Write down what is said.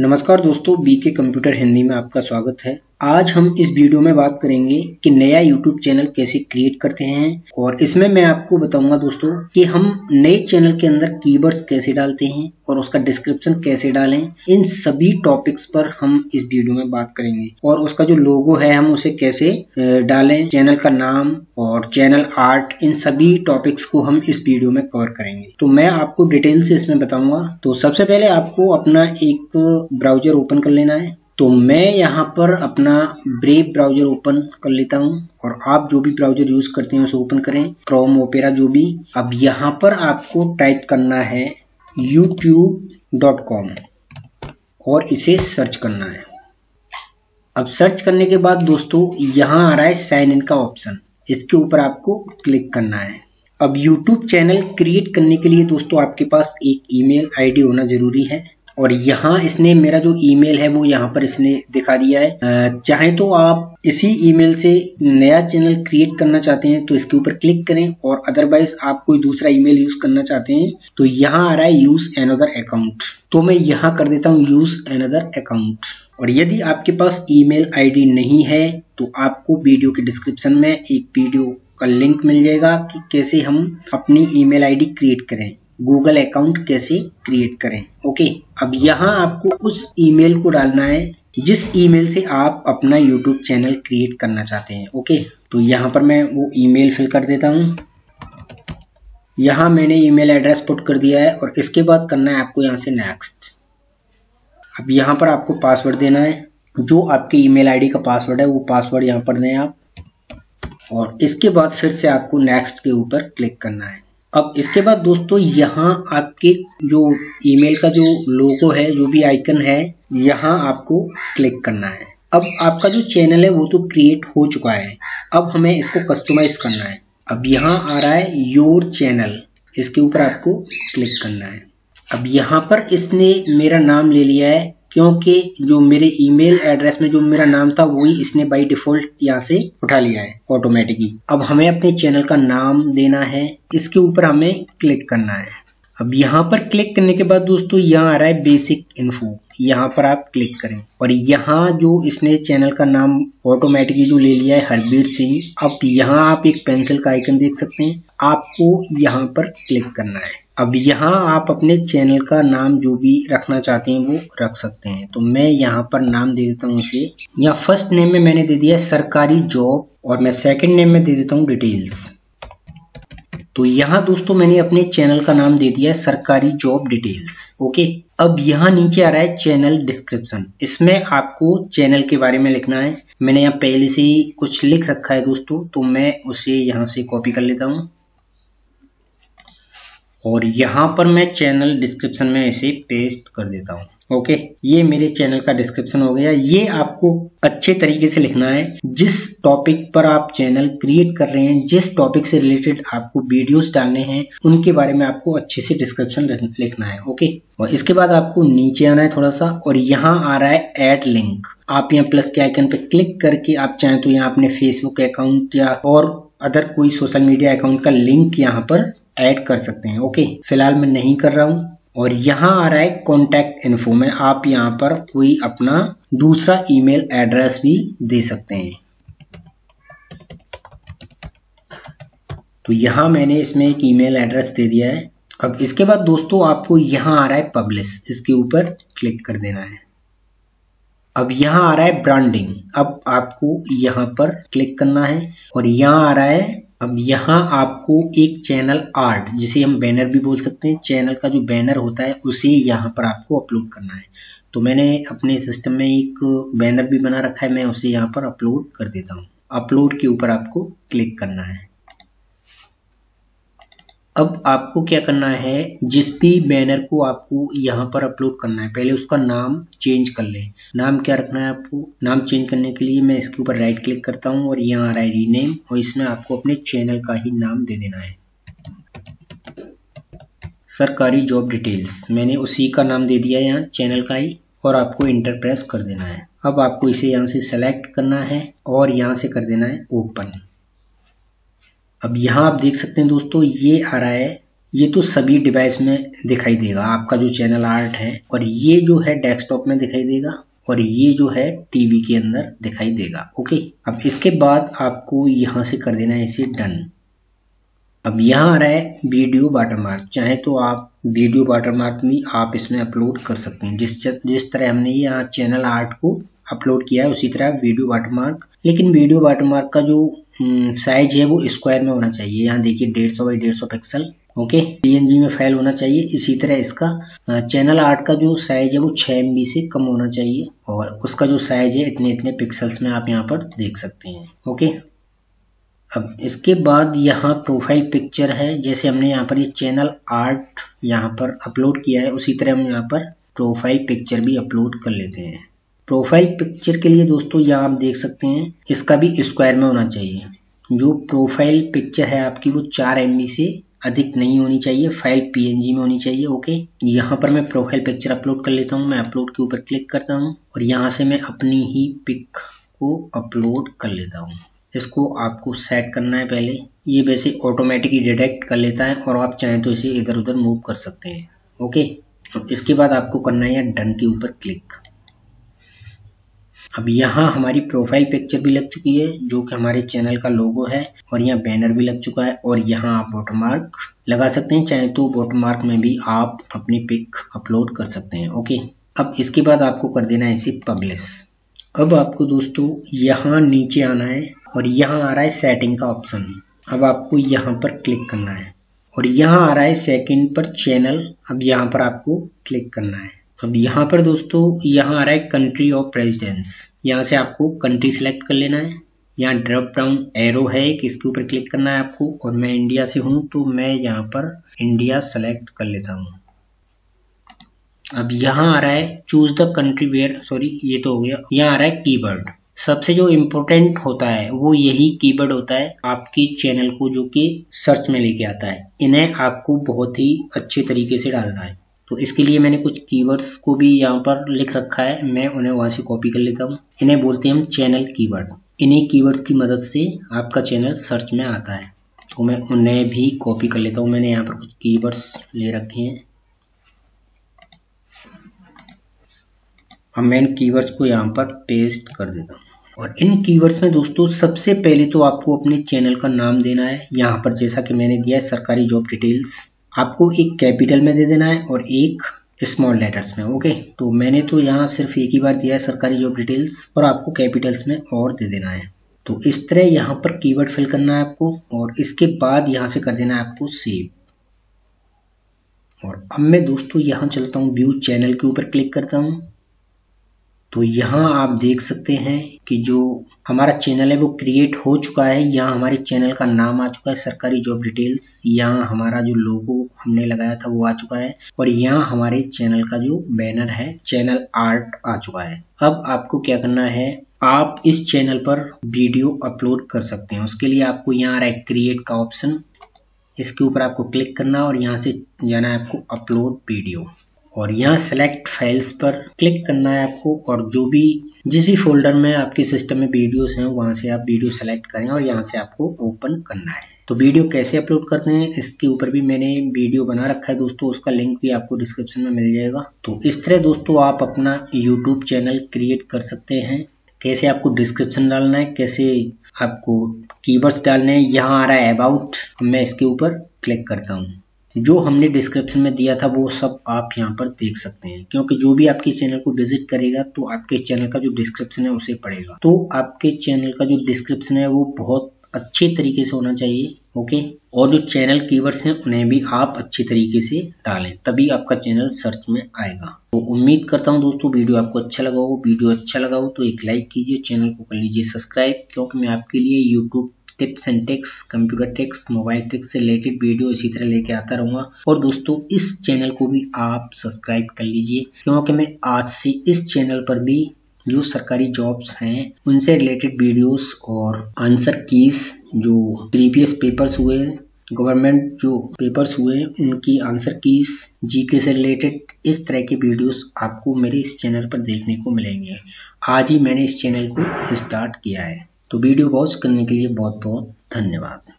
नमस्कार दोस्तों BK computer Hindi में आपका स्वागत है। आज हम इस वीडियो में बात करेंगे कि नया यूट्यूब चैनल कैसे क्रिएट करते हैं। और इसमें मैं आपको बताऊँगा दोस्तों कि हम नए चैनल के अंदर कीवर्ड्स कैसे डालते हैं और उसका डिस्क्रिप्शन कैसे डालें। इन सभी टॉपिक्स पर हम इस वीडियो में बात करेंगे। और उसका जो लोगो है, हम उसे कैसे डालें चैनल का नाम और चैनल आर्ट इन सभी टॉपिक्स को हम इस वीडियो में कवर करेंगे। तो मैं आपको डिटेल से इसमें बताऊँगा। तो सबसे पहले आपको अपना एक ब्राउज़र ओपन कर लेना है। तो मैं यहाँ पर अपना ब्रेव ब्राउज़र ओपन कर लेता हूँ और आप जो भी ब्राउज़र यूज़ करते हैं, उसे ओपन करें। क्रोम ओपेरा जो भी। अब यहाँ पर आपको टाइप करना है youtube.com और इसे सर्च करना है। अब सर्च करने के बाद दोस्तों, यहाँ आ रहा है साइन इन का ऑप्शन इसके ऊपर आपको क्लिक करना है। अब YouTube चैनल क्रिएट करने के लिए दोस्तों, आपके पास एक ईमेल आईडी होना ज़रूरी है। और यहाँ इसने मेरा जो ईमेल है, वो यहाँ पर इसने दिखा दिया है। चाहे तो आप इसी ईमेल से नया चैनल क्रिएट करना चाहते हैं तो इसके ऊपर क्लिक करें और अदरवाइज़ आप कोई दूसरा ईमेल यूज़ करना चाहते हैं तो यहाँ आ रहा है यूज़ एनदर अकाउंट तो मैं यहाँ कर देता हूँ यूज़ एनदर अकाउंट और यदि आपके पास ईमेल आईडी नहीं है तो आपको वीडियो के डिस्क्रिप्शन में एक वीडियो का लिंक मिल जाएगा कि कैसे हम अपनी ईमेल आईडी क्रिएट करें। गूगल अकाउंट कैसे क्रिएट करें? ओके अब यहाँ आपको उस ईमेल को डालना है, जिस ईमेल से आप अपना यूट्यूब चैनल क्रिएट करना चाहते हैं। ओके तो यहाँ पर मैं वो ईमेल फिल कर देता हूँ। यहाँ मैंने ईमेल एड्रेस पुट कर दिया है और इसके बाद करना है आपको यहाँ से नेक्स्ट अब यहाँ पर आपको पासवर्ड देना है। जो आपके ईमेल आईडी का पासवर्ड है, वो पासवर्ड यहाँ पर दें आप। और इसके बाद फिर से आपको नेक्स्ट के ऊपर क्लिक करना है। अब इसके बाद दोस्तों, यहाँ आपके जो ईमेल का जो लोगो है, जो भी आइकन है, यहाँ आपको क्लिक करना है। अब आपका जो चैनल है, वो तो क्रिएट हो चुका है। अब हमें इसको कस्टमाइज करना है। अब यहाँ आ रहा है योर चैनल इसके ऊपर आपको क्लिक करना है। अब यहाँ पर इसने मेरा नाम ले लिया है क्योंकि जो मेरे ईमेल एड्रेस में जो मेरा नाम था, वही इसने बाय डिफ़ॉल्ट यहाँ से उठा लिया है ऑटोमेटिकली अब हमें अपने चैनल का नाम देना है, इसके ऊपर हमें क्लिक करना है। अब यहाँ पर क्लिक करने के बाद दोस्तों, यहाँ आ रहा है बेसिक इन्फो यहाँ पर आप क्लिक करें। और यहाँ जो इसने चैनल का नाम ऑटोमेटिकली जो ले लिया है, हरबीर सिंह, अब यहाँ आप एक पेंसिल का आइकन देख सकते हैं। आपको यहाँ पर क्लिक करना है। अब यहाँ आप अपने चैनल का नाम जो भी रखना चाहते हैं वो रख सकते हैं। तो मैं यहाँ पर नाम दे देता हूँ उसे यहाँ फ़र्स्ट नेम में मैंने दे दिया सरकारी जॉब और मैं सेकंड नेम में दे देता हूँ डिटेल्स तो यहाँ दोस्तों मैंने अपने चैनल का नाम दे दिया है सरकारी जॉब डिटेल्स ओके? अब यहाँ नीचे आ रहा है चैनल डिस्क्रिप्शन इसमें आपको चैनल के बारे में लिखना है। मैंने यहाँ पहले से ही कुछ लिख रखा है दोस्तों तो मैं उसे यहाँ से कॉपी कर लेता हूँ। और यहाँ पर मैं चैनल डिस्क्रिप्शन में इसे पेस्ट कर देता हूँ ओके ये मेरे चैनल का डिस्क्रिप्शन हो गया। ये आपको अच्छे तरीके से लिखना है। जिस टॉपिक पर आप चैनल क्रिएट कर रहे हैं, जिस टॉपिक से रिलेटेड आपको वीडियोस डालने हैं, उनके बारे में आपको अच्छे से डिस्क्रिप्शन लिखना है ओके और इसके बाद आपको नीचे आना है थोड़ा सा, और यहाँ आ रहा है एड लिंक आप यहाँ प्लस के आइकन पे क्लिक करके आप चाहें तो यहाँ अपने फेसबुक अकाउंट या और अदर कोई सोशल मीडिया अकाउंट का लिंक यहाँ पर ऐड कर सकते हैं। ओके फ़िलहाल मैं नहीं कर रहा हूँ। और यहाँ आ रहा है कॉन्टैक्ट इन्फो में। आप यहाँ पर कोई अपना दूसरा ईमेल एड्रेस भी दे सकते हैं। तो यहाँ मैंने इसमें एक ईमेल एड्रेस दे दिया है। अब इसके बाद दोस्तों, आपको यहाँ आ रहा है पब्लिश इसके ऊपर क्लिक कर देना है। अब यहाँ आ रहा है ब्रांडिंग अब आपको यहाँ पर क्लिक करना है। और यहाँ आ रहा है अब यहाँ आपको एक चैनल आर्ट जिसे हम बैनर भी बोल सकते हैं चैनल का जो बैनर होता है, उसे यहाँ पर आपको अपलोड करना है। तो मैंने अपने सिस्टम में एक बैनर भी बना रखा है, मैं उसे यहाँ पर अपलोड कर देता हूँ। अपलोड के ऊपर आपको क्लिक करना है। अब आपको क्या करना है, जिस भी बैनर को आपको यहाँ पर अपलोड करना है, पहले उसका नाम चेंज कर ले। नाम क्या रखना है आपको? नाम चेंज करने के लिए मैं इसके ऊपर राइट क्लिक करता हूँ और यहाँ आ रहा है रीनेम और इसमें आपको अपने चैनल का ही नाम दे देना है। सरकारी जॉब डिटेल्स मैंने उसी का नाम दे दिया यहाँ चैनल का ही, और आपको इंटर प्रेस कर देना है। अब आपको इसे यहाँ से सेलेक्ट करना है और यहाँ से कर देना है ओपन अब यहाँ आप देख सकते हैं दोस्तों, ये आ रहा है, ये तो सभी डिवाइस में दिखाई देगा, आपका जो चैनल आर्ट है, और ये जो है डेस्कटॉप में दिखाई देगा, और ये जो है टीवी के अंदर दिखाई देगा ओके अब इसके बाद आपको यहाँ से कर देना है इसे डन अब यहाँ आ रहा है वीडियो वाटरमार्क चाहे तो आप वीडियो वाटरमार्क भी आप इसमें अपलोड कर सकते हैं। जिस जिस तरह हमने ये यहाँ चैनल आर्ट को अपलोड किया है, उसी तरह वीडियो वाटरमार्क लेकिन वीडियो वाटरमार्क का जो साइज़ हम्म, है वो स्क्वायर में होना चाहिए। यहाँ देखिए डेढ़ सौ बाई डेढ़ सौ पिक्सल ओके पीएनजी में फ़ाइल होना चाहिए। इसी तरह इसका चैनल आर्ट का जो साइज़ है वो छह एम से कम होना चाहिए। और उसका जो साइज़ है इतने इतने पिक्सल्स में आप यहाँ पर देख सकते हैं ओके अब इसके बाद यहाँ प्रोफ़ाइल पिक्चर है। जैसे हमने यहाँ पर ये चैनल आर्ट यहाँ पर अपलोड किया है उसी तरह हम यहाँ पर प्रोफ़ाइल पिक्चर भी अपलोड कर लेते हैं। प्रोफ़ाइल पिक्चर के लिए दोस्तों यहाँ आप देख सकते हैं इसका भी स्क्वायर में होना चाहिए। जो प्रोफ़ाइल पिक्चर है आपकी वो चार एम से अधिक नहीं होनी चाहिए, फ़ाइल पीएनजी में होनी चाहिए, ओके? यहाँ पर मैं प्रोफ़ाइल पिक्चर अपलोड कर लेता हूँ, मैं अपलोड के ऊपर क्लिक करता हूँ और यहाँ से मैं अपनी ही पिक को अपलोड कर लेता हूँ। इसको आपको सेट करना है पहले। ये वैसे ऑटोमेटिकली डिटेक्ट कर लेता है और आप चाहें तो इसे इधर उधर मूव कर सकते हैं, ओके? इसके बाद आपको करना है डन के ऊपर क्लिक अब यहाँ हमारी प्रोफ़ाइल पिक्चर भी लग चुकी है, जो कि हमारे चैनल का लोगो है, और यहाँ बैनर भी लग चुका है, और यहाँ आप वॉटरमार्क लगा सकते हैं, चाहे तो वॉटरमार्क में भी आप अपनी पिक अपलोड कर सकते हैं ओके अब इसके बाद आपको कर देना है इसे पब्लिश अब आपको दोस्तों यहाँ नीचे आना है, और यहाँ आ रहा है सेटिंग का ऑप्शन अब आपको यहाँ पर क्लिक करना है, और यहाँ आ रहा है सेकंड पर चैनल अब यहाँ पर आपको क्लिक करना है। अब यहाँ पर दोस्तों, यहाँ आ रहा है कंट्री ऑफ़ प्रेसिडेंस यहाँ से आपको कंट्री सेलेक्ट कर लेना है। यहाँ ड्रॉप डाउन एरो है कि इसके ऊपर क्लिक करना है आपको। और मैं इंडिया से हूँ तो मैं यहाँ पर इंडिया सेलेक्ट कर लेता हूँ। अब यहाँ आ रहा है choose the country where sorry ये तो हो गया। यहाँ आ रहा है कीवर्ड सबसे जो इम्पोर्टेंट होता है, वो यही कीवर्ड होता है आपकी चैनल को जो कि सर्च में लेके आता है। इन्हें आपको बहुत ही अच्छे तरीके से डालना है। तो इसके लिए मैंने कुछ कीवर्ड्स को भी यहाँ पर लिख रखा है। मैं उन्हें वहाँ से कॉपी कर लेता हूँ। इन्हें बोलते हैं हम चैनल कीवर्ड इन्हीं कीवर्ड्स की मदद से आपका चैनल सर्च में आता है। तो मैं उन्हें भी कॉपी कर लेता हूँ। मैंने यहाँ पर कुछ कीवर्ड्स ले रखे हैं। अब मैं इन कीवर्ड्स को यहाँ पर पेस्ट कर देता हूँ। और इन कीवर्ड्स में दोस्तों, सबसे पहले तो आपको अपने चैनल का नाम देना है। यहाँ पर जैसा कि मैंने दिया है सरकारी जॉब डिटेल्स आपको एक कैपिटल में दे देना है और एक स्मॉल लेटर्स में ओके तो मैंने तो यहाँ सिर्फ़ एक ही बार दिया है सरकारी जॉब डिटेल्स और आपको कैपिटल्स में और दे देना है। तो इस तरह यहाँ पर कीवर्ड फिल करना है आपको और इसके बाद यहाँ से कर देना है आपको सेव और अब मैं दोस्तों यहाँ चलता हूँ व्यू चैनल के ऊपर क्लिक करता हूँ। तो यहाँ आप देख सकते हैं कि जो हमारा चैनल है, वो क्रिएट हो चुका है। यहाँ हमारे चैनल का नाम आ चुका है, सरकारी जॉब डिटेल्स यहाँ हमारा जो लोगो हमने लगाया था, वो आ चुका है। और यहाँ हमारे चैनल का जो बैनर है चैनल आर्ट आ चुका है। अब आपको क्या करना है, आप इस चैनल पर वीडियो अपलोड कर सकते हैं। उसके लिए आपको यहाँ आ रहा है क्रिएट का ऑप्शन इसके ऊपर आपको क्लिक करना और यहाँ से जाना है आपको अपलोड वीडियो और यहाँ सेलेक्ट फाइल्स पर क्लिक करना है आपको और जो भी, जिस भी फोल्डर में आपके सिस्टम में वीडियोस हैं, वहाँ से आप वीडियो सेलेक्ट करें और यहाँ से आपको ओपन करना है। तो वीडियो कैसे अपलोड करते हैं, इसके ऊपर भी मैंने वीडियो बना रखा है दोस्तों, उसका लिंक भी आपको डिस्क्रिप्शन में मिल जाएगा। तो इस तरह दोस्तों आप अपना यूट्यूब चैनल क्रिएट कर सकते हैं। कैसे आपको डिस्क्रिप्शन डालना है, कैसे आपको कीवर्ड्स डालने हैं, यहाँ आ रहा है अबाउट मैं इसके ऊपर क्लिक करता हूँ। जो हमने डिस्क्रिप्शन में दिया था, वो सब आप यहाँ पर देख सकते हैं। क्योंकि जो भी आपके चैनल को विज़िट करेगा तो आपके चैनल का जो डिस्क्रिप्शन है, उसे पढ़ेगा। तो आपके चैनल का जो डिस्क्रिप्शन है, वो बहुत अच्छे तरीके से होना चाहिए ओके और जो चैनल कीवर्ड्स हैं, उन्हें भी आप अच्छे तरीके से डालें, तभी आपका चैनल सर्च में आएगा। तो उम्मीद करता हूँ दोस्तों, वीडियो आपको अच्छा लगा हो। वीडियो अच्छा लगा हो तो एक लाइक कीजिए चैनल को कर लीजिए सब्सक्राइब क्योंकि मैं आपके लिए YouTube tips and tricks computer tricks mobile tricks से रिलेटेड वीडियो इसी तरह लेके आता रहूँगा। और दोस्तों, इस चैनल को भी आप सब्सक्राइब कर लीजिए, क्योंकि मैं आज से इस चैनल पर भी जो सरकारी जॉब्स हैं, उनसे रिलेटेड वीडियोस और आंसर कीज जो प्रीवियस पेपर्स हुए गवर्नमेंट जो पेपर्स हुए, उनकी आंसर कीज जीके से रिलेटेड इस तरह के वीडियोस आपको मेरे इस चैनल पर देखने को मिलेंगे। आज ही मैंने इस चैनल को स्टार्ट किया है। तो वीडियो वॉच करने के लिए बहुत बहुत धन्यवाद।